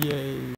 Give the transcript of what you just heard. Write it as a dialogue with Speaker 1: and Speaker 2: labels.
Speaker 1: Yay.